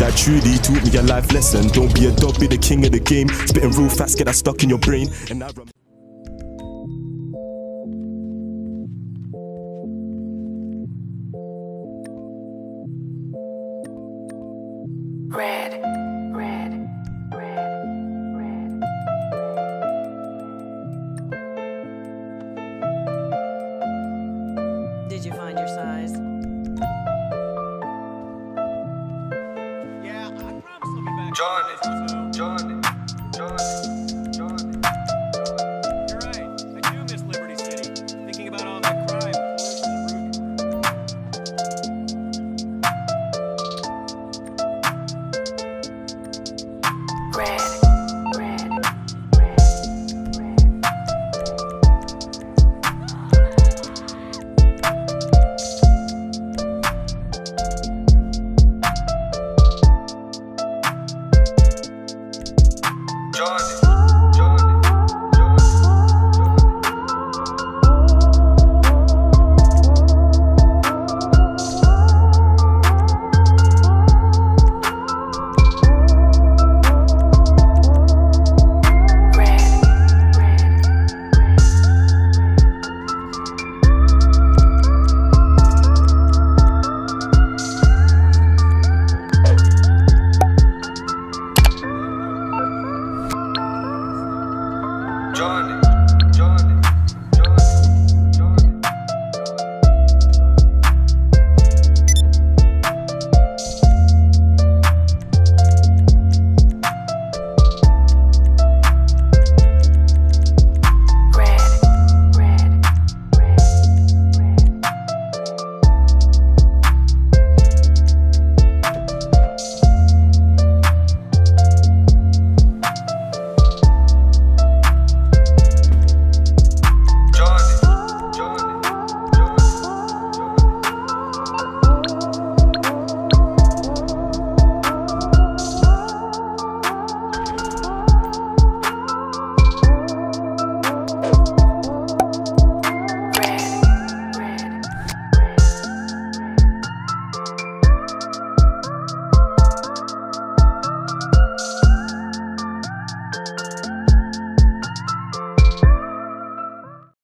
that truly taught me a life lesson. Don't be a dog, be the king of the game. Spitting real fast, get that stuck in your brain. And I run- Red, red, red, red. Did you find be. Johnny, Johnny, Johnny. You're right. I do miss Liberty City. Thinking about all crime. Red. enjoying it.